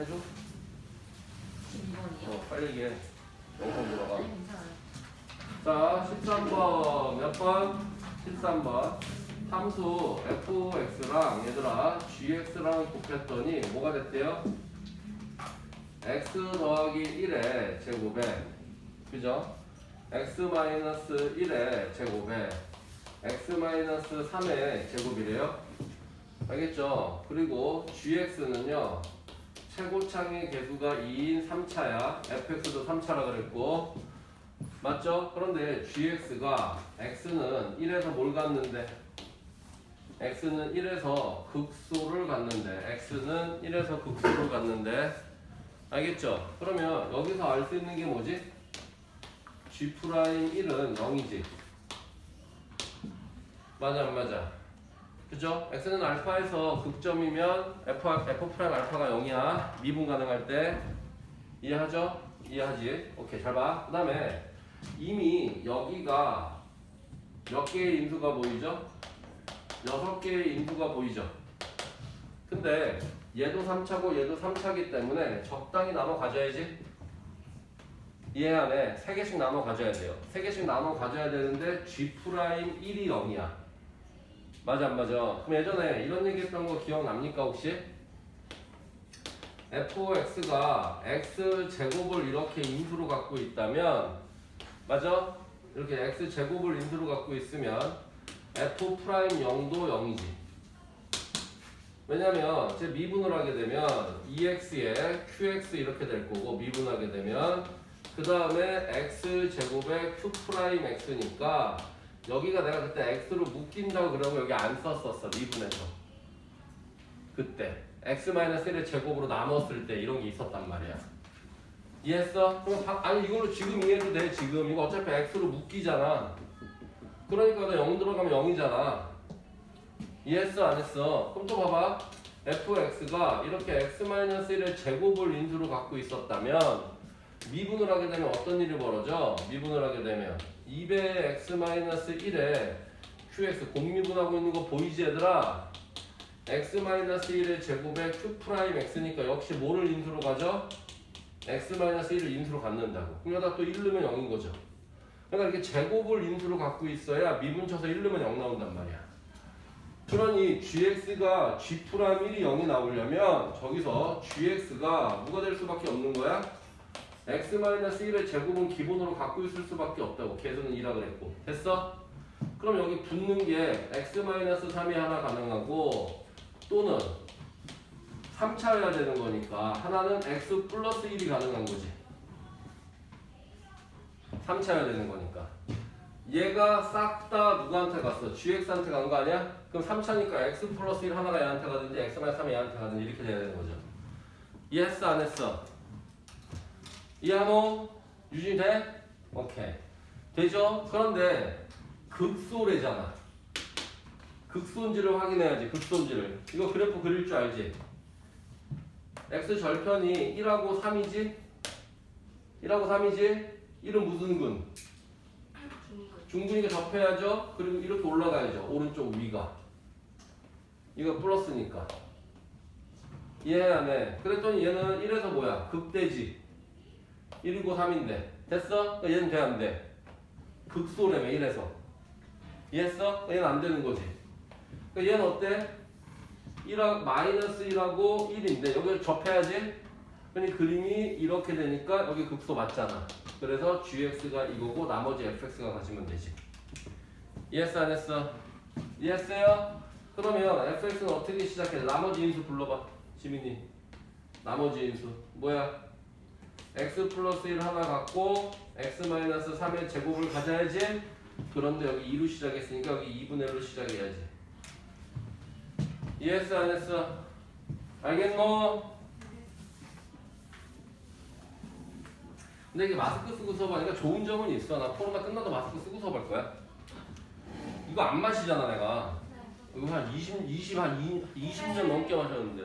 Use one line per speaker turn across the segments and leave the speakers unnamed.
해줘?
12번이요?
어, 빨리 얘기해. 영상 들어가.
아니 괜찮아요.
자, 13번 몇 번? 13번. 함수 fx랑 얘들아 gx랑 곱했더니 뭐가 됐대요? x 더하기 1의 제곱에 그죠? x 마이너스 1의 제곱에 x 마이너스 3의 제곱이래요. 알겠죠? 그리고 gx는요 최고창의 개수가 2인 3차야. fx도 3차라 그랬고 맞죠? 그런데 gx가 x는 1에서 뭘 갖는데? x는 1에서 극소를 갖는데 x는 1에서 극소를 갖는데 알겠죠? 그러면 여기서 알 수 있는 게 뭐지? g'1은 0이지 맞아 안 맞아? 그죠? x는 알파에서 극점이면 f, f 알파가 0이야 미분 가능할 때 이해하죠? 이해하지? 오케이 잘 봐. 그 다음에 이미 여기가 몇 개의 인수가 보이죠? 여섯 개의 인수가 보이죠? 근데 얘도 3차고 얘도 3차기 때문에 적당히 나눠 가져야지 이해 안 해? 세 개씩 나눠 가져야 돼요 세 개씩 나눠 가져야 되는데 G'1이 0이야 맞아 안 맞아? 그럼 예전에 이런 얘기 했던 거 기억납니까 혹시? fx가 x제곱을 이렇게 인수로 갖고 있다면 맞아? 이렇게 x제곱을 인수로 갖고 있으면 f prime 0도 0이지 왜냐면 쟤 미분을 하게 되면 2x에 qx 이렇게 될 거고 미분하게 되면 그 다음에 x제곱에 q prime x니까 여기가 내가 그때 x로 묶인다고 그러고 여기 안 썼었어 미분해서 그때 x-1의 제곱으로 나눴을 때 이런 게 있었단 말이야. 이해했어? 그럼 바, 아니 이걸로 지금 이해도 돼 지금 이거 어차피 x로 묶이잖아. 그러니까 너0 들어가면 0이잖아. 이해했어 안 했어? 그럼 또 봐봐. fx가 이렇게 x-1의 제곱을 인수로 갖고 있었다면 미분을 하게 되면 어떤 일이 벌어져? 미분을 하게 되면 2배 x-1에 qx 곱미분하고 있는 거 보이지 얘들아? x-1의 제곱에 q prime x니까 역시 뭐를 인수로 가죠? x-1을 인수로 갖는다고. 그럼 여기다 또 1 넣으면 0인 거죠. 그러니까 이렇게 제곱을 인수로 갖고 있어야 미분 쳐서 1 넣으면 0 나온단 말이야. 그러니 gx가 g prime 1이 0이 나오려면 저기서 gx가 뭐가 될 수밖에 없는 거야? X-1의 제곱은 기본으로 갖고 있을 수밖에 없다고. 계수는 2라 그랬고. 됐어? 그럼 여기 붙는 게 x-3이 하나 가능하고 또는 3차여야 되는 거니까 하나는 x 플러스 1이 가능한 거지 3차여야 되는 거니까 얘가 싹 다 누구한테 갔어? gx한테 간 거 아니야? 그럼 3차니까 x 플러스 1 하나가 얘한테 가든지 x 마이너스 3이 얘한테 가든지 이렇게 돼야 되는 거죠 이해했어 안 했어? 이해하노? 유진이 돼? 오케이 되죠? 그런데 극소래잖아 극손지를 확인해야지 극손지를 이거 그래프 그릴 줄 알지? x 절편이 1하고 3이지? 1하고 3이지? 1은 무슨 근? 중근이가 접해야죠 그리고 이렇게 올라가야죠 오른쪽 위가 이거 플러스니까 이해 안 해? 그랬더니 얘는 1에서 뭐야? 극대지 1이고 3인데 됐어? 그러니까 얘는 돼안 돼? 극소래며 1에서 이해했어? 얘는 안 되는 거지 그러니까 얘는 어때? 1하, 마이너스 1하고 1인데 여기를 접해야지 그러니 그림이 이렇게 되니까 여기 극소 맞잖아 그래서 gx가 이거고 나머지 fx가 가시면 되지 이해했어 안 했어? 이해했어요? 그러면 fx는 어떻게 시작해? 나머지 인수 불러봐 지민이 나머지 인수 뭐야? X 플러스 1 하나 갖고 x 마이너스 3의 제곱을 가져야지. 그런데 여기 2로 시작했으니까 여기 2분의 1로 시작해야지. 이해했어 안 했어? 알겠노? 근데 이게 마스크 쓰고 수업하니까 좋은 점은 있어. 나 코로나 끝나도 마스크 쓰고 수업할 거야. 이거 안 마시잖아 내가. 이거 한 20, 20, 한 20, 20년 넘게 마셨는데.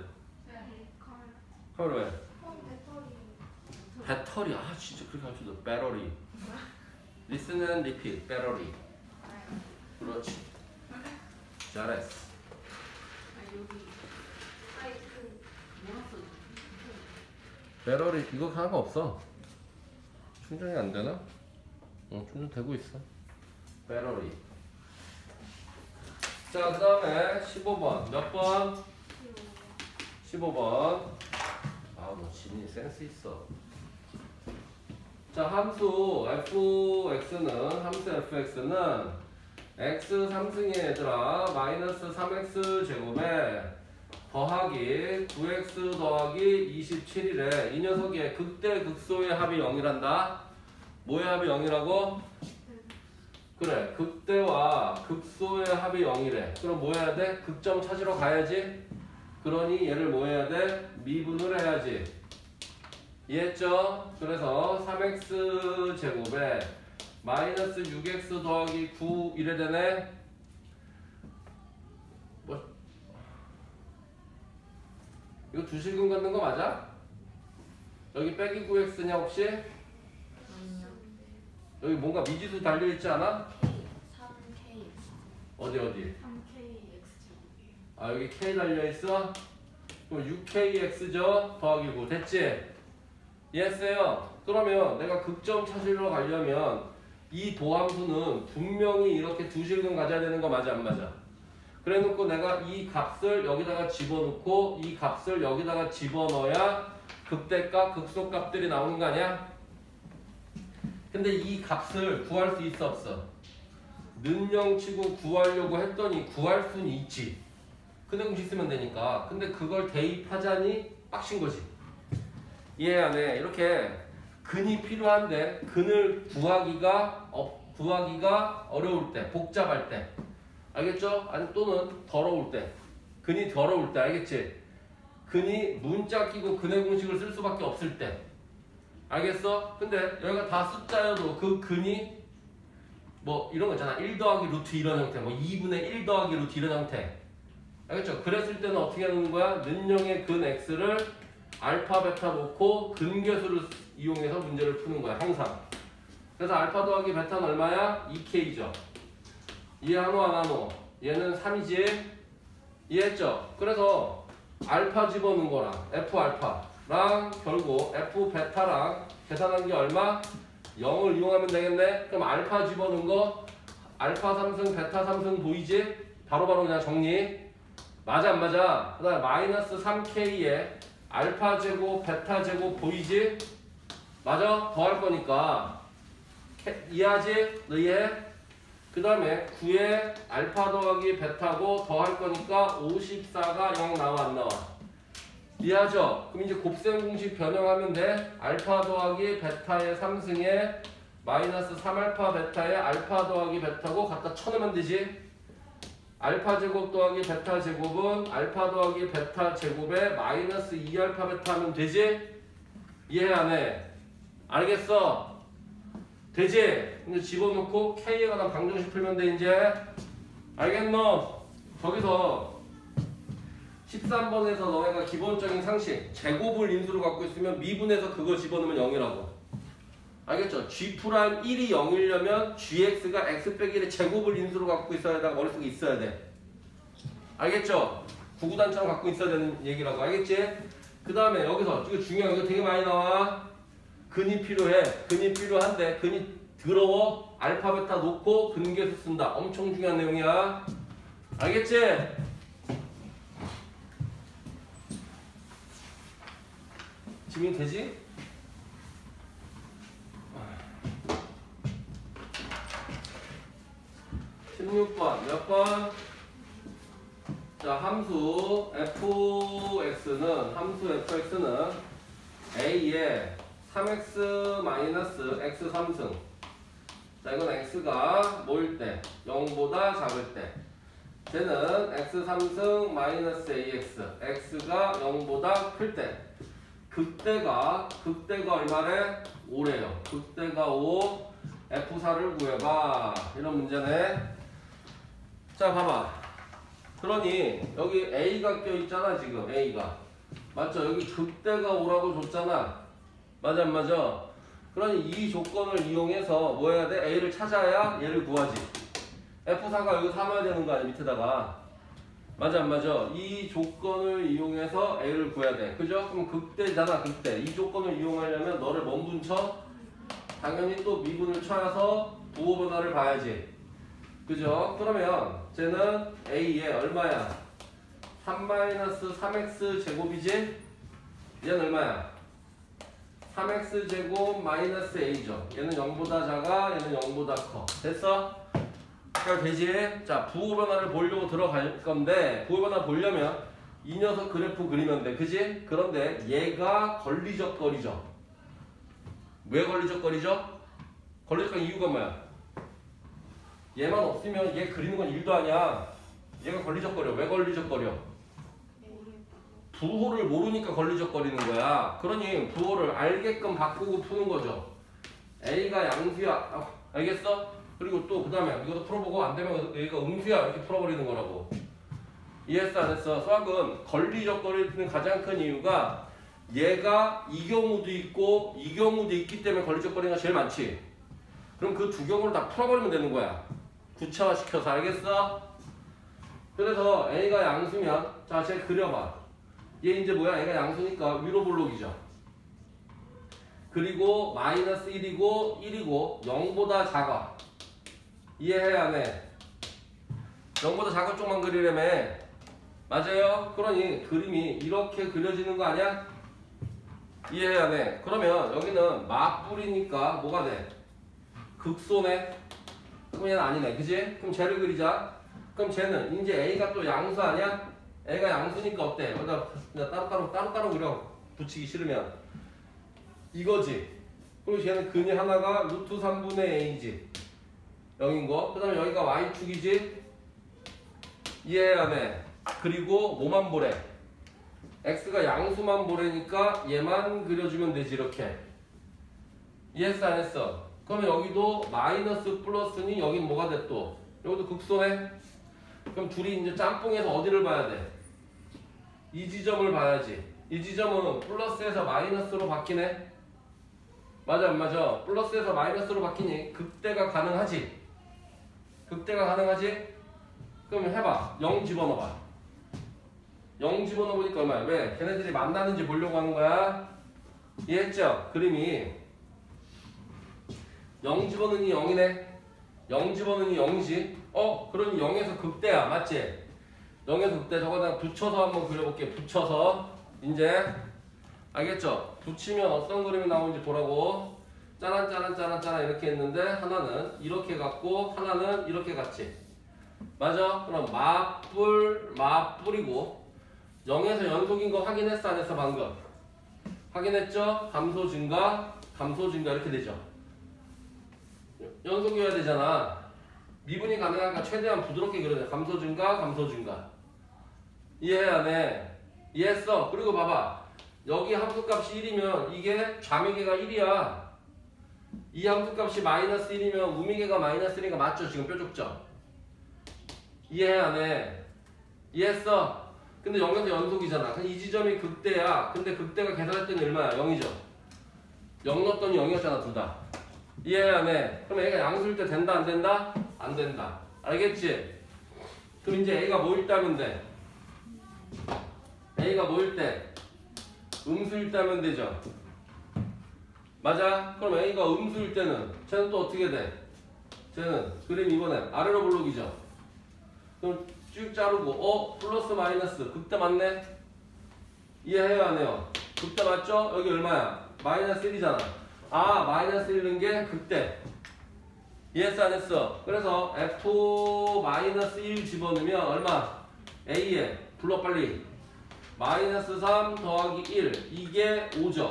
카메라 왜? 배터리 아 진짜 그렇게 할 수도 배터리 and repeat 배터리 그렇지 잘했어? 배럴이 이거 하나가 없어. 충전이 안 되나? 어, 충전 되고 있어. 배럴이. 자, 그 다음에 15번. 몇 번? 15번. 아, 너 진이 센스 있어. 자, 함수 fx는, 함수 fx는 x 3승의 얘들아, 마이너스 3x 제곱에 더하기 9x 더하기 27이래. 이 녀석의 극대 극소의 합이 0이란다. 뭐의 합이 0이라고? 그래. 극대와 극소의 합이 0이래. 그럼 뭐 해야 돼? 극점 찾으러 가야지. 그러니 얘를 뭐 해야 돼? 미분을 해야지. 이해했죠? 그래서 3x 제곱에 마이너스 6x 더하기 9 이래 되네. 뭐 이거 두실근 걷는 거 맞아? 여기 빼기 9x냐 혹시? 여기 뭔가 미지수 달려있지 않아?
3K.
어디 어디?
3KX 제곱이에요.
아 여기 k 달려있어? 그럼 6kx죠? 더하기 9 됐지? 이해했어요? 그러면 내가 극점 찾으러 가려면 이 도함수는 분명히 이렇게 두 실근 가져야 되는 거 맞아 안 맞아? 그래 놓고 내가 이 값을 여기다가 집어넣고 이 값을 여기다가 집어넣어야 극대값, 극소값들이 나오는 거 아니야? 근데 이 값을 구할 수 있어 없어? 는영치고 구하려고 했더니 구할 수는 있지 근데 공식 쓰면 되니까 근데 그걸 대입하자니 빡신 거지 이해 안 해? 이렇게 근이 필요한데 근을 구하기가 어, 구하기가 어려울 때 복잡할 때 알겠죠? 아니 또는 더러울 때 근이 더러울 때 알겠지? 근이 문자 끼고 근의 공식을 쓸 수밖에 없을 때 알겠어? 근데 여기가 다 숫자여도 그 근이 뭐 이런 거 있잖아 1 더하기 루트 이런 형태 뭐 2분의 1 더하기 루트 이런 형태 알겠죠? 그랬을 때는 어떻게 하는 거야? 는영의 근 x를 알파 베타 놓고 근계수를 이용해서 문제를 푸는 거야 항상 그래서 알파 더하기 베타는 얼마야? 2k죠 이해하노 안 하노? 얘는 3이지 이해했죠? 그래서 알파 집어넣은 거랑 f 알파랑 결국 f 베타랑 계산한 게 얼마? 0을 이용하면 되겠네 그럼 알파 집어넣은 거 알파 3승 베타 3승 보이지? 바로바로 그냥 정리 맞아 안 맞아? 그 다음에 마이너스 3k에 알파 제곱 베타 제곱 보이지? 맞아? 더할 거니까 캐- 이해하지? 너 이해? 그 다음에 9에 알파 더하기 베타고 더할 거니까 54가 0 나와 안 나와? 이해하죠? 그럼 이제 곱셈 공식 변형하면 돼. 알파 더하기 베타의 3승에 마이너스 3알파 베타의 알파 더하기 베타고 갖다 쳐넣으면 되지. 알파 제곱 더하기 베타 제곱은 알파 더하기 베타 제곱에 마이너스 2알파 베타 하면 되지? 이해 안 해? 알겠어? 되지? 근데 집어넣고 K에 관한 방정식 풀면 돼 이제 알겠노? 거기서 13번에서 너네가 기본적인 상식 제곱을 인수로 갖고 있으면 미분해서 그거 집어넣으면 0이라고 알겠죠? G prime 1이 0이려면 GX가 X 빼기 1의 제곱을 인수로 갖고 있어야 돼 머릿속에 있어야 돼 알겠죠? 구구단처럼 갖고 있어야 되는 얘기라고 알겠지? 그 다음에 여기서 이거 중요한 거 되게 많이 나와 근이 필요해 근이 필요한데 근이 더러워 알파 베타 놓고 근계수 쓴다 엄청 중요한 내용이야 알겠지? 지민 되지? 십육 번. 몇 번? 자 함수 fx는 함수 fx는 a에 3x 마이너스 x 3승. 자 이건 x가 뭐일 때 0보다 작을 때. 쟤는 x 3승 마이너스 ax x가 0보다 클 때. 극대가 극대가 얼마래? 5래요. 극대가 5 f4를 구해봐. 이런 문제네 자 봐봐 그러니 여기 a가 껴있잖아 지금 a가 맞죠 여기 극대가 5라고 줬잖아 맞아 안 맞아? 그러니 이 조건을 이용해서 뭐 해야 돼? A를 찾아야 얘를 구하지. F4가 여기 삼아야 되는 거 아니야 밑에다가. 맞아 안 맞아? 이 조건을 이용해서 A를 구해야 돼. 그죠? 그럼 극대잖아 극대. 이 조건을 이용하려면 너를 뭔 분쳐? 당연히 또 미분을 쳐서 부호 변화를 봐야지. 그죠? 그러면 쟤는 A에 얼마야? 3-3x 제곱이지? 얘는 얼마야? 3x 제곱 마이너스 a죠. 얘는 0보다 작아, 얘는 0보다 커. 됐어? 잘 되지? 자, 부호 변화를 보려고 들어갈 건데 부호 변화 보려면 이 녀석 그래프 그리면 돼. 그지? 그런데 얘가 걸리적거리죠. 왜 걸리적거리죠? 걸리적거리는 이유가 뭐야? 얘만 없으면 얘 그리는 건 일도 아니야. 얘가 걸리적거려. 왜 걸리적거려? 부호를 모르니까 걸리적거리는 거야. 그러니 부호를 알게끔 바꾸고 푸는 거죠. A가 양수야. 아, 알겠어? 그리고 또 그 다음에 이것도 풀어보고 안 되면 A가 음수야 이렇게 풀어버리는 거라고. 이해했어 안 했어? 수학은 걸리적거리는 가장 큰 이유가 얘가 이 경우도 있고 이 경우도 있기 때문에 걸리적거리는 가 제일 많지. 그럼 그 두 경우를 다 풀어버리면 되는 거야. 구체화시켜서 알겠어? 그래서 A가 양수면 자, 쟤 그려봐. 얘 이제 뭐야? 얘가 양수니까 위로 볼록이죠. 그리고 마이너스 1이고 1이고 0보다 작아. 이해해 안 해? 0보다 작은 쪽만 그리려면 맞아요? 그러니 그림이 이렇게 그려지는 거 아니야? 이해해 안 해? 그러면 여기는 맞불이니까 뭐가 돼? 극소네? 그럼 얘는 아니네. 그지? 그럼 쟤를 그리자. 그럼 쟤는 이제 A가 또 양수 아니야? A가 양수니까 어때? 그냥 따로따로 따로따로 그려 붙이기 싫으면 이거지. 그리고 쟤는 근이 하나가 루트 3분의 A지. 0인 거. 그 다음에 여기가 Y축이지. 이해 안 해. 그리고 뭐만 보래? X가 양수만 보래니까 얘만 그려주면 되지 이렇게. 이해했어 안 했어? 그러면 여기도 마이너스 플러스니 여긴 뭐가 돼 또? 여기도 극소네? 그럼 둘이 이제 짬뽕에서 어디를 봐야 돼? 이 지점을 봐야지. 이 지점은 플러스에서 마이너스로 바뀌네. 맞아 안 맞아? 플러스에서 마이너스로 바뀌니 극대가 가능하지. 극대가 가능하지? 그럼 해봐. 0 집어넣어봐. 0 집어넣으니까 얼마야? 왜? 걔네들이 만나는지 보려고 하는 거야. 이해했죠? 그림이 0 집어넣으니 0이네. 0 집어넣으니 0이지. 어? 그러니 0에서 극대야. 맞지? 0에서 극대 저거다 붙여서 한번 그려볼게. 붙여서. 이제 알겠죠? 붙이면 어떤 그림이 나오는지 보라고. 짜란 짜란 짜란 짜란 이렇게 했는데 하나는 이렇게 갔고 하나는 이렇게 갔지. 맞아? 그럼 맞불 맞불이고 0에서 연속인 거 확인했어 안 했어 방금? 확인했죠? 감소 증가 감소 증가 이렇게 되죠. 연속이어야 되잖아. 미분이 가능하니까 최대한 부드럽게 그려야 돼. 감소 증가, 감소 증가. 이해 안 해? 이해했어? 그리고 봐봐. 여기 함수값이 1이면 이게 좌미계가 1이야. 이 함수값이 마이너스 1이면 우미계가 마이너스 1이니까 맞죠? 지금 뾰족죠? 이해 안 해? 이해했어? 근데 0에서 연속이잖아. 이 지점이 극대야. 근데 극대가 계산할 때는 얼마야? 0이죠? 0 넣었더니 0이었잖아, 둘 다. 이해 안 해? 그럼 A가 양수일 때 된다 안 된다? 안 된다. 알겠지? 그럼 이제 A가 뭐일 때 하면 돼? A가 뭐일 때? 음수일 때 하면 되죠? 맞아? 그럼 A가 음수일 때는 쟤는 또 어떻게 돼? 쟤는 그림 이번엔 아래로 블록이죠? 그럼 쭉 자르고 어? 플러스 마이너스 극대 맞네? 이해해요 안 해요? 극대 맞죠? 여기 얼마야? 마이너스 1이잖아 아 마이너스 1인 게 극대 이해했어 안 했어? 그래서 F 마이너스 1 집어넣으면 얼마? A에 불러 빨리 마이너스 3 더하기 1 이게 5죠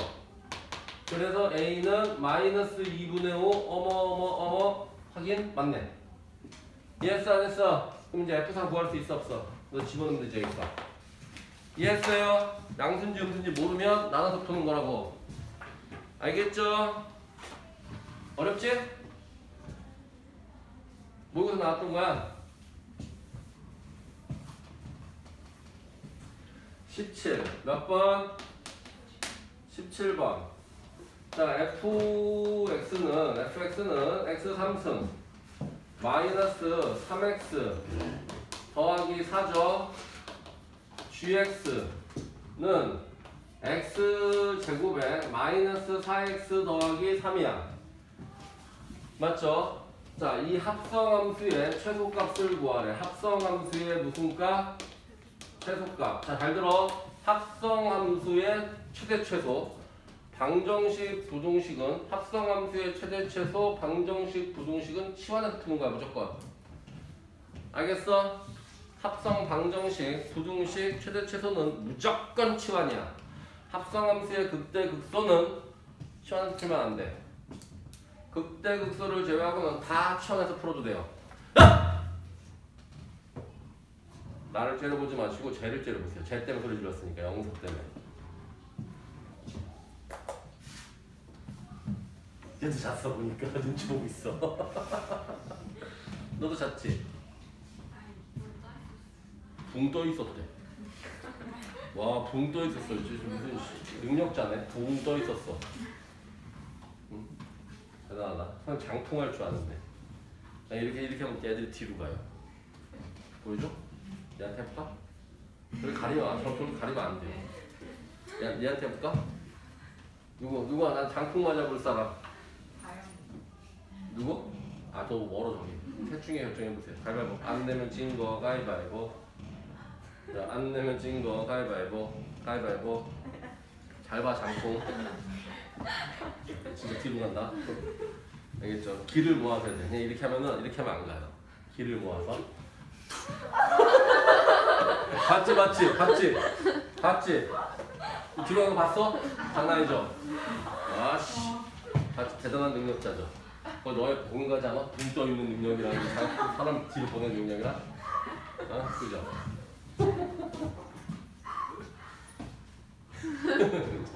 그래서 A는 마이너스 2분의 5 어머 어머 어머 확인 맞네 이해했어 안 했어? 그럼 이제 F3 구할 수 있어 없어? 너 집어넣으면 되지 여기서 이해했어요? 양순지 음순지 모르면 나눠서 푸는 거라고 알겠죠? 어렵지? 모의고사 나왔던 거야 17 몇 번? 17번 자 fx는 fx는 x 3승 마이너스 3x 더하기 4죠 gx는 x 제곱에 마이너스 4x 더하기 3이야. 맞죠? 자, 이 합성함수의 최소값을 구하래. 합성함수의 무슨 값? 최소값. 자, 잘 들어. 합성함수의 최대 최소. 방정식, 부등식은 합성함수의 최대 최소, 방정식, 부등식은 치환해서 푸는 거야 무조건. 알겠어? 합성, 방정식, 부등식, 최대 최소는 무조건 치환이야. 합성함수의 극대 극소는 치환해서 풀면 안 돼. 극대 극소를 제외하고는 다 치환해서 풀어도 돼요. 나를 째려보지 마시고 쟤를 째려보세요. 쟤 때문에 소리 질렀으니까 영석 때문에. 얘도 잤어 보니까 눈치 보고 있어. 너도 잤지? 붕 떠 있었대. 와, 붕 떠 있었어. 무슨 씨, 능력자네. 붕 떠 있었어. 응? 대단하다. 형 장풍할 줄 아는데. 나 이렇게 이렇게 하면 애들이 뒤로 가요. 보여줘? 얘한테 해볼까? 저기 가리면 안, 저 저기 가리면 안 돼. 얘, 얘한테 해볼까? 누구 누가 난 장풍 맞아볼 사람? 누구? 아, 너 멀어 저기. 셋 중에 결정해 보세요. 가위바위보. 안 내면 찐거 가위바위보. 자, 안 내면 찐 거 가위바위보. 가위바위보. 잘 봐, 장풍. 진짜 뒤로 간다. 알겠죠? 길을 모아서 해야 돼. 그냥 이렇게 하면은 이렇게 하면 안 가요. 길을 모아서. 봤지, 봤지, 봤지, 봤지. 뒤로 가는 거 봤어? 장난이죠? 아씨, 봤지? 대단한 능력자죠. 그거 너의 보는 거지 않아? 붕떠 있는 능력이랑 사람 뒤로 보는 능력이랑 어? 그죠?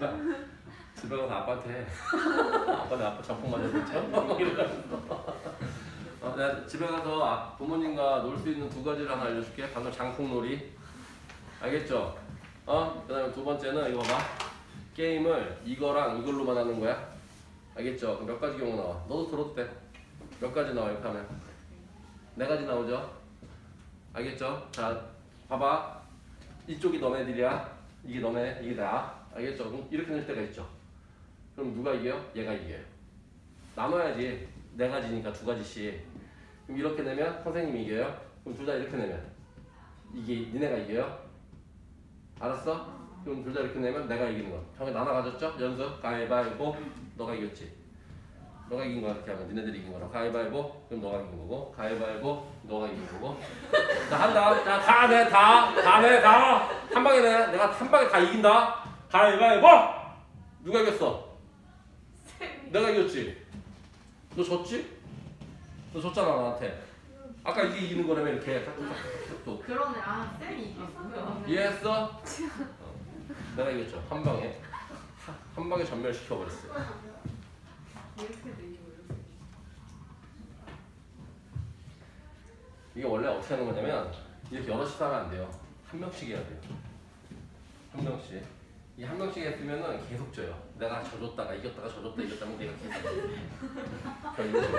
자, 집에 가서 아빠한테 해. 아빠는 아빠 작품 맞았겠죠? 어, 내가 집에 가서 아- 부모님과 놀 수 있는 두 가지를 하나 알려줄게. 방금 장풍놀이. 알겠죠? 어? 그 다음에 두 번째는 이거 봐봐. 게임을 이거랑 이걸로만 하는 거야. 알겠죠? 몇 가지 경우 나와. 너도 들어도 돼. 몇 가지 나와 이렇게 하면. 네 가지 나오죠? 알겠죠? 자, 봐봐. 이쪽이 너네들이야. 이게 너네, 이게 나. 알겠죠? 그럼 이렇게 낼 때가 있죠. 그럼 누가 이겨요? 얘가 이겨요. 나눠야지. 네 가지니까 두 가지씩. 그럼 이렇게 내면 선생님이 이겨요. 그럼 둘 다 이렇게 내면 이게 니네가 이겨요. 알았어? 그럼 둘 다 이렇게 내면 내가 이기는 거야. 형이 나눠 가졌죠? 연습 가위바위보 너가 이겼지. 너가 이긴 거야 이렇게 하면 니네들이 이긴 거라. 가위바위보 그럼 너가 이긴 거고 가위바위보 너가 이긴 거고. 자 한다. 자다내다다내다한 방에 내. 내가 한 방에 다 이긴다. 가위바위보 누가 이겼어? 내가 이겼지. 너 졌지? 너 졌잖아 나한테. 아까 이게 이기는 거라며 이렇게 또
그러네. 아, 쌤이 이겼어요.
이해했어? 어. 내가 이겼죠. 한 방에 하- 한 방에 전멸시켜 버렸어.
이게
원래 어떻게 하는 거냐면 이렇게 여럿이 하면 안 돼요. 한 명씩 해야 돼요. 한 명씩. 이 한 명씩 했으면은 계속 져요. 내가 져줬다가 이겼다가 져줬다 이겼다면 내가 계속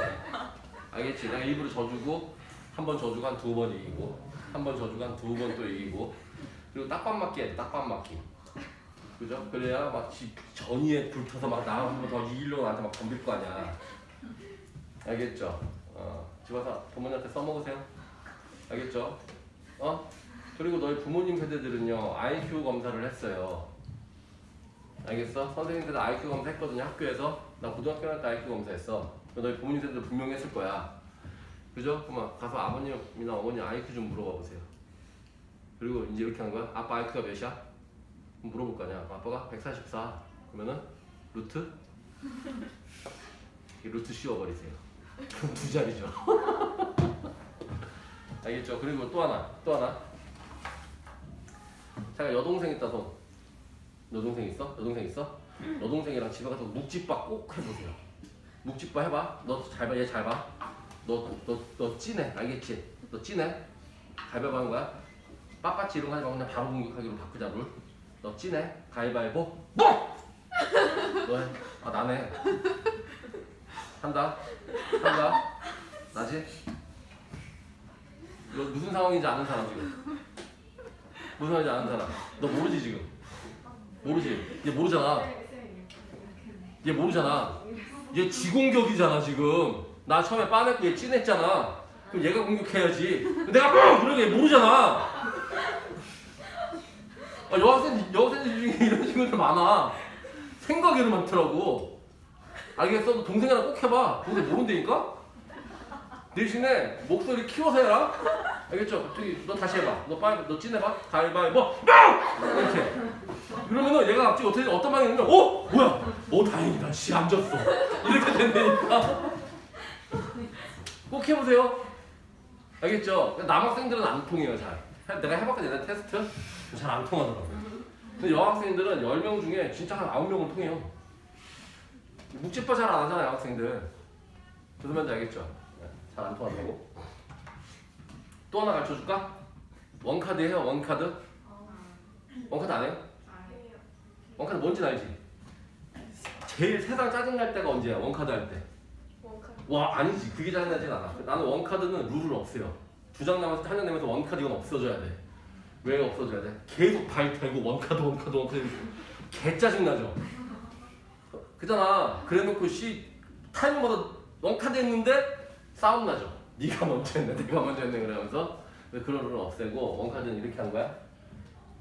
알겠지? 내가 일부러 져주고 한 번 져주고 한 두 번 이기고 한 번 져주고 한 두 번 또 이기고 그리고 딱밤 맞기 해야 돼. 딱밤 맞기. 그죠? 그래야 막 지, 전이에 불켜서 막 나한번더 이기려고 나한테 막 덤빌 거 아니야. 알겠죠? 어, 집에서 부모님한테 써먹으세요. 알겠죠? 어? 그리고 너희 부모님 세대들은요 IQ 검사를 했어요. 알겠어? 선생님들 IQ 검사 했거든요 학교에서. 나 고등학교 때 IQ 검사했어. 너희 부모님 세대도 분명히 했을 거야. 그죠? 그러면 가서 아버님이나 어머니 IQ 좀 물어봐 보세요. 그리고 이제 이렇게 하는 거야. 아빠 IQ가 몇이야? 물어볼 거 아니야. 아빠가 144. 그러면은 루트? 이 루트 씌워버리세요. 그럼 두 자리죠. 알겠죠? 그리고 또 하나, 또 하나. 제가 여동생 있다 손. 여동생 있어? 여동생 있어? 여동생이랑 집에 가서 묵집바 꼭 해보세요. 묵집바 해봐. 너 잘 봐, 얘 잘 봐. 너, 너, 너 찐해. 알겠지? 너 찐해. 가위바위보 하는 거야. 빳빳이 이런 거 하지 말고 그냥 바로 공격하기로 바꾸자 룰. 너 찐해. 가위바위보. 뭐? 너 해. 아 나네. 한다. 한다. 나지? 이거 무슨 상황인지 아는 사람 지금. 무슨 말인지 아는 사람 너 모르지 지금 모르지 얘 모르잖아 얘 모르잖아 얘 지공격이잖아 지금 나 처음에 빠냈고 얘 찐했잖아 그럼 얘가 공격해야지 내가 뻥! 그러게 얘 모르잖아 아, 여학생 여학생들 중에 이런 친구들 많아. 생각에는 많더라고. 알겠어? 너 동생이랑 꼭 해봐. 동생 모른다니까? 대신에 목소리 키워서 해라. 알겠죠? 갑자기 너 다시 해봐. 너 빨리 너 찐해봐. 가위바위보. 이렇게. 그러면은 얘가 갑자기 어떻게 어떤 방향이 있냐면 어? 뭐야? 어 다행이다. 씨안 졌어. 이렇게 된다니까. 꼭 해보세요. 알겠죠? 남학생들은 안 통해요 잘 내가 해봤거든 옛날 테스트? 잘 안 통하더라고 근데 여학생들은 10명 중에 진짜 한 9명은 통해요. 묵찌빠 잘 안 하잖아요 여학생들. 무슨 말인지 알겠죠? 잘 안 통한다고. 또 하나 가르쳐줄까? one card 해요 one card? one card 안 해요? one card 뭔지 알지? 제일 세상 짜증날 때가 언제야? one card 할 때? 와 아니지. 그게 짜증나진 않아. 나는 one card는 룰을 없애요 두 장 남았을 때 한 장 내면서 one card 이건 없어져야 돼 왜 없어져야 돼? 계속 발 대고 one card one card one card. 개 짜증나죠. 그잖아. 그래놓고 씨 타이밍마다 원카드 했는데 싸움 나죠. 네가 먼저 했네 내가 먼저 했네 그러면서. 그런 룰을 없애고 원카드는 이렇게 한 거야?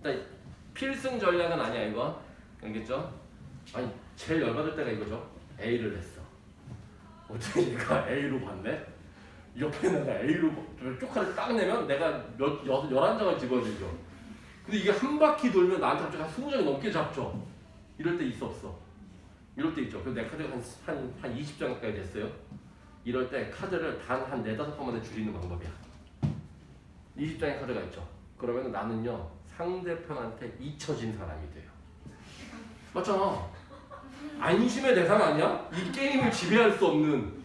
일단 필승 전략은 아니야 이거 알겠죠? 아니 제일 열받을 때가 이거죠. A를 냈어. 어떻게 얘가 A로 봤네? 옆에 내가 A로 쪽칼을 딱 내면 내가 몇, 여, 11장을 집어주죠. 근데 이게 한 바퀴 돌면 나한테 갑자기 한 20장이 넘게 잡죠. 이럴 때 있어 없어? 이럴 때 있죠. 그래서 내 카드가 한, 한, 한 20장 가까이 됐어요. 이럴 때 카드를 단한 네다섯 번만에 줄이는 방법이야. 20장의 카드가 있죠. 그러면 나는요 상대편한테 잊혀진 사람이 돼요. 맞잖아. 안심의 대상 아니야? 이 게임을 지배할 수 없는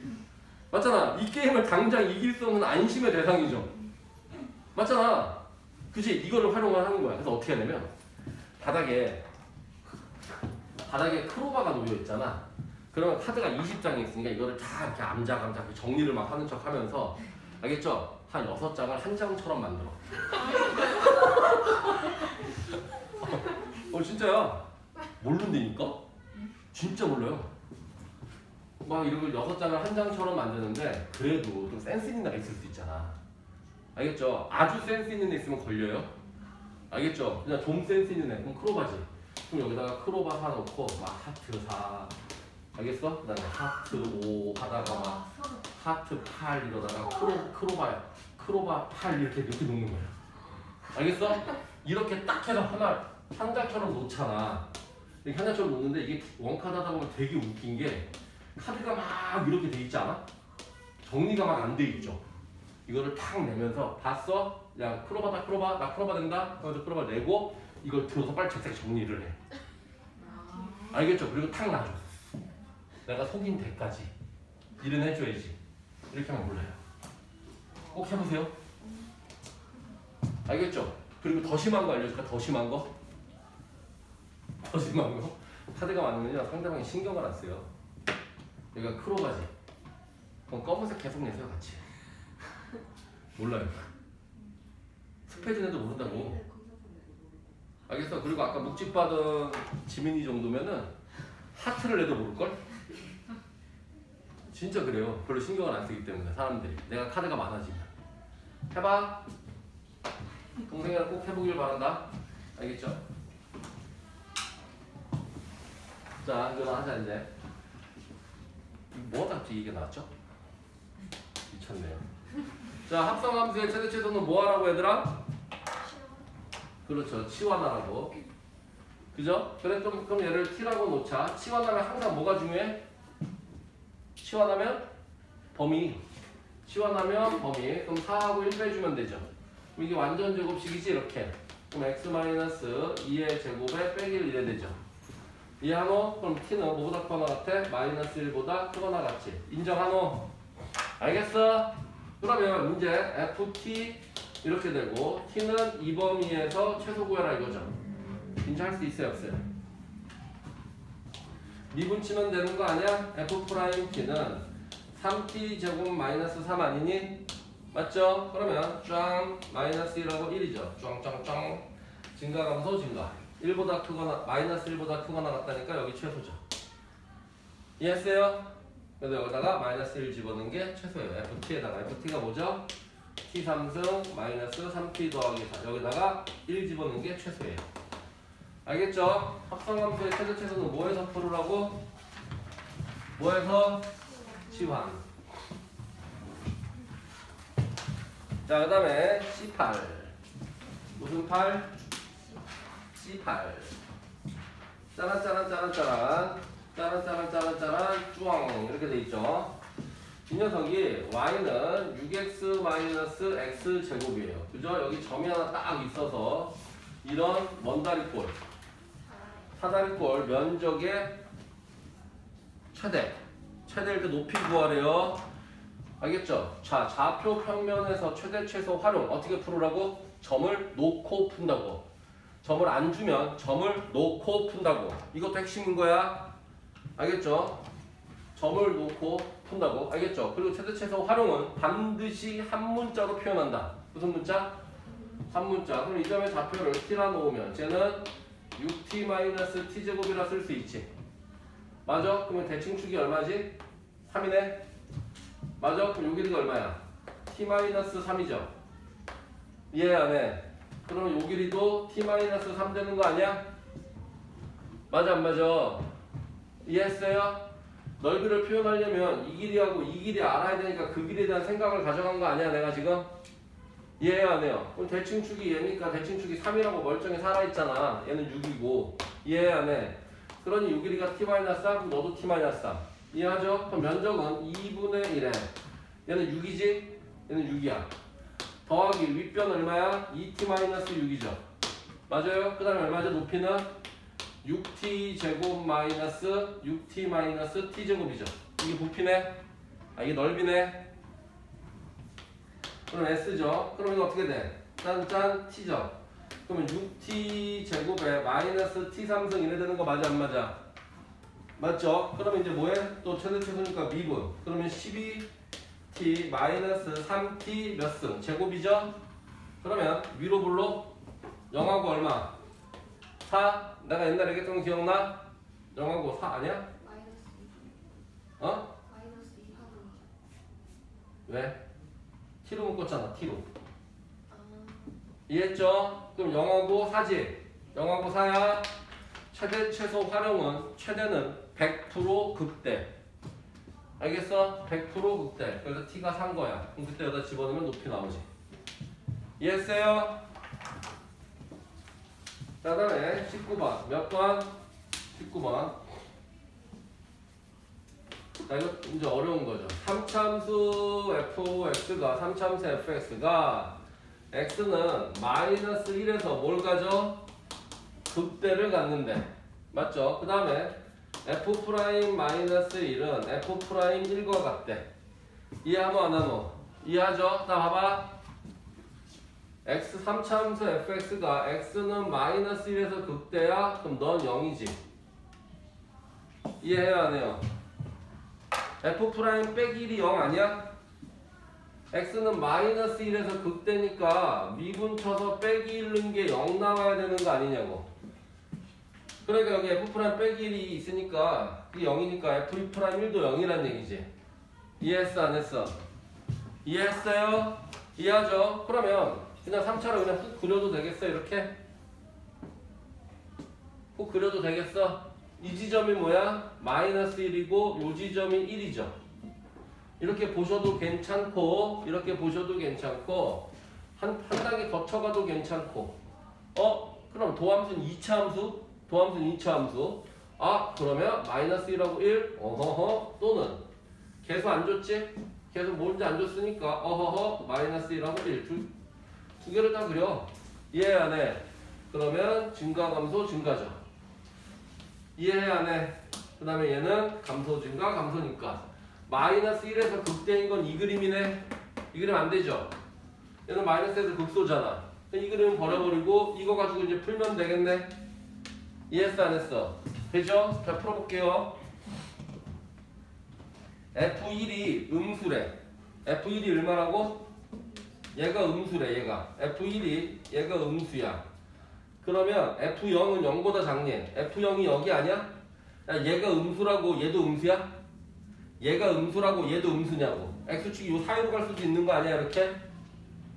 맞잖아. 이 게임을 당장 이길 수 없는 안심의 대상이죠. 맞잖아. 그지 이거를 활용을 하는 거야. 그래서 어떻게 하냐면 바닥에 바닥에 크로바가 놓여 있잖아. 그러면 카드가 20장이 있으니까 이거를 다 이렇게 암자감자 정리를 막 하는 척 하면서 알겠죠? 한 6장을 한 장처럼 만들어. 어 진짜야? 모른다니까? 진짜 몰라요 막 이런 걸 여섯 장을 한 장처럼 만드는데 그래도 좀 센스 있는 애가 있을 수 있잖아 알겠죠? 아주 센스 있는 애 있으면 걸려요 알겠죠? 그냥 좀 센스 있는 애 그럼 크로바지 그럼 여기다가 크로바 하나 놓고 막 하트 4 알겠어? 그 다음에 하트 5 하다가 막 하트 8 이러다가 크로, 크로바 크로바 8 이렇게 이렇게 놓는 거야 알겠어? 이렇게 딱 해서 하나 한 장처럼 놓잖아 한 장처럼 놓는데 이게 one card 하다 보면 되게 웃긴 게 카드가 막 이렇게 돼 있지 않아? 정리가 막 안 돼 있죠 이거를 탁 내면서 봤어? 야 크로바다 크로바 나 크로바 된다? 그래서 크로바 내고 이걸 들어서 빨리 책색 정리를 해 알겠죠? 그리고 탁 놔줘 내가 속인 데까지 일은 해줘야지 이렇게 하면 몰라요 꼭 해보세요 알겠죠? 그리고 더 심한 거 알려줄까? 더 심한 거? 더 심한 거? 카드가 많으면요 상대방이 신경을 안 써요 여기가 크로바지. 그럼 검은색 계속 내세요 같이. 몰라요. 스페드는 도 모른다고. 알겠어. 그리고 아까 묵집 받은 지민이 정도면은 하트를 내도 모를걸? 진짜 그래요. 별로 신경을 안 쓰기 때문에 사람들이. 내가 카드가 많아지면. 해봐. 동생이랑 꼭 해보길 바란다. 알겠죠? 자 이거 하자 이제 뭐가 갑자기 이게 나왔죠? 미쳤네요. 자 합성함수의 최대 최소는 뭐 하라고 얘들아? 그렇죠. 치환하라고. 그죠? 그래 좀 그럼 얘를 t라고 놓자. 치환하면 항상 뭐가 중요해? 치환하면 범위. 치환하면 범위. 그럼 4하고 1 빼주면 되죠. 그럼 이게 완전 제곱식이지? 이렇게. 그럼 x-2의 제곱에 빼기 1을 이래 되죠 이해하노? 그럼 t는 뭐보다 크거나 같아? 마이너스 1보다 크거나 같지 인정하노? 알겠어? 그러면 문제 ft 이렇게 되고 t는 이 범위에서 최소 구해라 이거죠 인정할 수 있어요 없어요? 미분 치면 되는 거 아니야? f prime t는 3t 제곱 마이너스 3 아니니? 맞죠? 그러면 짱 마이너스 1하고 1이죠 짱짱짱 증가 감소 증가 1보다 크거나 마이너스 1보다 크거나 같다니까 여기 최소죠 이해했어요? 그래서 여기다가 마이너스 1 집어넣은 게 최소예요 FT에다가 FT가 뭐죠? T 3승 마이너스 3T 더하기 4 여기다가 1 집어넣은 게 최소예요 알겠죠? 합성함수의 최대 최소는 뭐에서 풀으라고? 뭐에서? 치환 자, 그 다음에 C8. 무슨 8? C8. 짜란, 짜란, 짜란, 짜란. 짜란, 짜란, 짜란, 짜란. 쭈앙. 이렇게 돼 있죠. 이 녀석이 y는 6x-x 제곱이에요. 그죠? 여기 점이 하나 딱 있어서 이런 먼다리꼴, 사다리꼴 면적의 최대. 최대일 때 높이 구하래요. 알겠죠? 자, 좌표 평면에서 최대 최소 활용 어떻게 풀으라고? 점을 놓고 푼다고. 점을 안 주면 점을 놓고 푼다고. 이것도 핵심인 거야. 알겠죠? 점을 놓고 푼다고. 알겠죠? 그리고 최대 최소 활용은 반드시 한 문자로 표현한다. 무슨 문자? 한 문자. 그럼 이 점의 좌표를 t라 놓으면 쟤는 6t-t 제곱이라 쓸 수 있지. 맞아? 그러면 대칭 축이 얼마지? 3이네? 맞아? 그럼 요 길이가 얼마야? t-3이죠? 이해 안 해? 그러면 요 길이도 t-3 되는 거 아니야? 맞아 안 맞아? 이해했어요? 넓이를 표현하려면 이 길이하고 이 길이 알아야 되니까 그 길에 대한 생각을 가져간 거 아니야 내가 지금? 이해해요 안 해요? 그럼 대칭축이 얘니까 대칭축이 3이라고 멀쩡히 살아있잖아 얘는 6이고 이해 안 해? 그러니 요 길이가 t-3 그럼 너도 t-3 이해하죠? 그럼 면적은 2분의 1에 얘는 6이지? 얘는 6이야 더하기 윗변 얼마야? 2t-6이죠 맞아요? 그 다음에 얼마죠? 높이는 6t 제곱 마이너스 6t 마이너스 t 제곱이죠 이게 부피네? 아 이게 넓이네? 그럼 s죠? 그럼 이거 어떻게 돼? 짠짠 t죠? 그러면 6t 제곱에 마이너스 t 3승 이래 되는 거 맞아 안 맞아? 맞죠? 그러면 이제 뭐해? 또 최대 최소니까 미분. 그러면 12t 마이너스 3t 몇 승? 제곱이죠? 그러면 위로 불로 0하고 얼마? 4? 내가 옛날에 얘기했던 거 기억나? 0하고 4 아니야?
마이너스 2
어?
마이너스 2 하고
왜? t로 묶었잖아 t로.
아
이해했죠? 그럼 0하고 4지? 0하고 4야? 최대 최소 활용은 최대는 100% 극대. 알겠어? 100% 극대. 그래서 t가 산 거야. 그럼 그때 여기다 집어넣으면 높이 나오지. 이해했어요? 자, 다음에 19번. 몇 번? 19번. 자, 이거 이제 어려운 거죠. 3차함수 fx가, 3차함수 fx가 x는 마이너스 1에서 뭘 가져? 극대를 갖는데. 맞죠? 그 다음에 f prime 마이너스 1은 f prime 1과 같대. 이해하노 안 하노? 이해하죠? 자, 봐봐. x 3차함수 fx가 x는 마이너스 1에서 극대야? 그럼 넌 0이지. 이해해요 안 해요? f prime 빼기 1이 0 아니야? x는 마이너스 1에서 극대니까 미분 쳐서 빼기 1 넣은 게 0 나와야 되는 거 아니냐고. 그러니까 여기 f prime 빼기 1이 있으니까 이게 0이니까 f prime 1도 0이란 얘기지. 이해했어 안 했어? 이해했어요? 이해하죠? 그러면 그냥 3차로 그냥 훅 그려도 되겠어 이렇게? 훅 그려도 되겠어? 이 지점이 뭐야? 마이너스 1이고 요 지점이 1이죠. 이렇게 보셔도 괜찮고 이렇게 보셔도 괜찮고 한, 한 단계 거쳐가도 괜찮고 어? 그럼 도함수는 2차 함수? 도함수는 2차 함수 아 그러면 마이너스 1하고 1 어허허 또는 계속 안 줬지? 계속 뭔지 안 줬으니까 어허허 마이너스 1하고 1 두, 두 개를 다 그려 이해 안 해? 그러면 증가 감소 증가죠 이해 안 해? 그 다음에 얘는 감소 증가 감소니까 마이너스 1에서 극대인 건 이 그림이네. 이 그림 안 되죠? 얘는 마이너스에서 극소잖아. 이 그림은 버려버리고 이거 가지고 이제 풀면 되겠네. 이해했어 안 했어? 되죠? 자 풀어볼게요. F1이 음수래. F1이 얼마라고? 얘가 음수래 얘가. F1이 얘가 음수야. 그러면 F0은 0보다 작니? F0이 여기 아니야? 야, 얘가 음수라고 얘도 음수야? 얘가 음수라고 얘도 음수냐고. X축이 요 사이로 갈 수도 있는 거 아니야, 이렇게?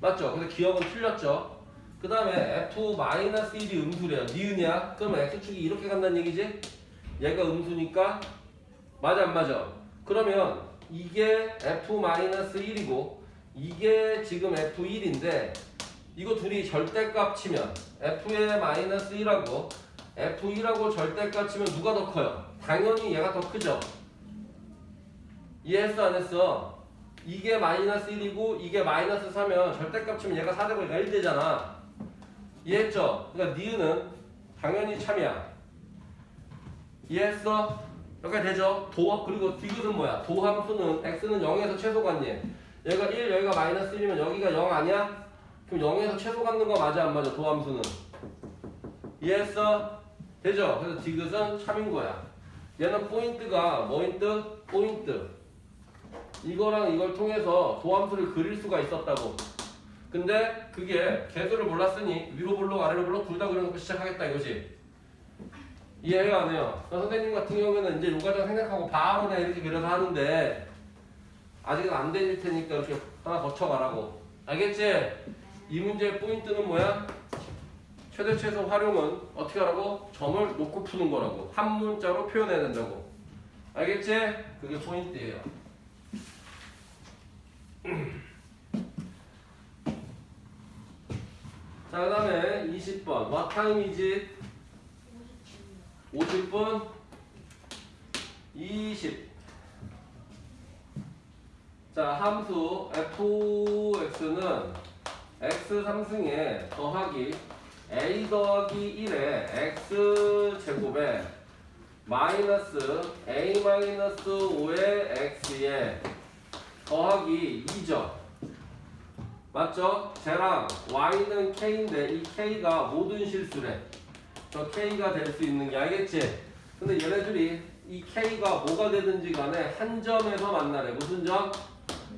맞죠? 근데 기억은 틀렸죠? 그 다음에 F-1이 음수래요. 니은이야? 그러면 X축이 이렇게 간다는 얘기지? 얘가 음수니까 맞아 안 맞아? 그러면 이게 F-1이고 이게 지금 F1인데 이거 둘이 절대값 치면 F의 마이너스 1하고 F1하고 절대값 치면 누가 더 커요? 당연히 얘가 더 크죠? 이해했어 안 했어? 이게 마이너스 1이고 이게 마이너스 4면 절대값 치면 얘가 4되고 얘가 1 되잖아 이해했죠? 그러니까 니은은 당연히 참이야 이해했어? 여기까지 되죠? 도 그리고 디귿은 뭐야? 도함수는 x는 0에서 최소 관니 얘가 1 여기가 마이너스 1이면 여기가 0 아니야? 그럼 0에서 최소 갖는 거 맞아 안 맞아? 도함수는 이해했어? 되죠? 그래서 디귿은 참인 거야 얘는 포인트가 뭐인트? 포인트 이거랑 이걸 통해서 도함수를 그릴 수가 있었다고 근데 그게 개수를 몰랐으니 위로 볼록 아래로 볼록 둘 다 그려놓고 시작하겠다 이거지 이해해요 안 해요? 저 선생님 같은 경우에는 이제 요과정 생각하고 바로 그냥 이렇게 그려서 하는데 아직은 안 되실 테니까 이렇게 하나 거쳐가라고 알겠지? 이 문제의 포인트는 뭐야? 최대 최소 활용은 어떻게 하라고? 점을 놓고 푸는 거라고 한 문자로 표현해야 된다고 알겠지? 그게 포인트예요 자, 그 다음에 20번. What time is it? 50분? 20. 자, 함수 fx는 x 3승에 더하기 a 더하기 1에 x 제곱에 마이너스 a 마이너스 5의 x에 더하기 2죠. 맞죠? 쟤랑 y는 k인데 이 k가 모든 실수래. 저 k가 될 수 있는 게 알겠지? 근데 얘네들이 이 k가 뭐가 되든지 간에 한 점에서 만나래. 무슨 점?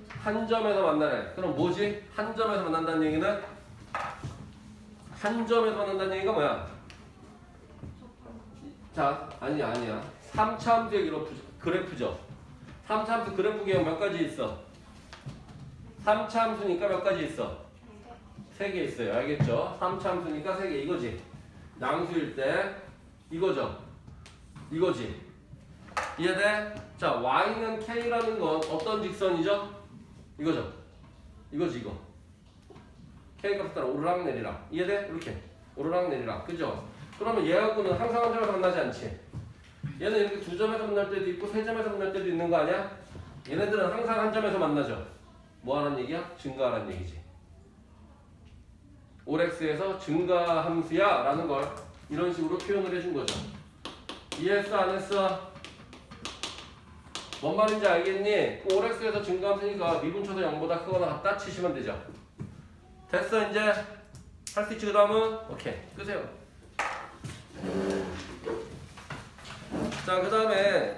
한 점에서 만나래. 그럼 뭐지? 한 점에서 만난다는 얘기는? 한 점에서 만난다는 얘기가 뭐야? 자, 아니 아니야. 3차함수의 그래프, 그래프죠. 3차함수 그래프 기억 몇 가지 있어? 3차 함수니까 몇 가지 있어? 3개 있어요. 알겠죠? 3차 함수니까 3개 이거지. 양수일 때 이거죠. 이거지. 이해돼? 자, y는 k라는 건 어떤 직선이죠? 이거죠. 이거지 이거. k 값 따라 오르락 내리락. 이해돼? 이렇게. 오르락 내리락. 그죠? 그러면 얘하고는 항상 한 점에서 만나지 않지? 얘는 이렇게 두 점에서 만날 때도 있고 세 점에서 만날 때도 있는 거 아니야? 얘네들은 항상 한 점에서 만나죠. 뭐 하는 얘기야? 증가하는 얘기지. 올엑스에서 증가 함수야 라는 걸 이런 식으로 표현을 해준 거죠. 이해했어? 안 했어? 뭔 말인지 알겠니? 올엑스에서 증가 함수니까 미분초도 0보다 크거나 같다 치시면 되죠. 됐어 이제? 할 수 있지 그 다음은? 오케이 끄세요. 자 그 다음에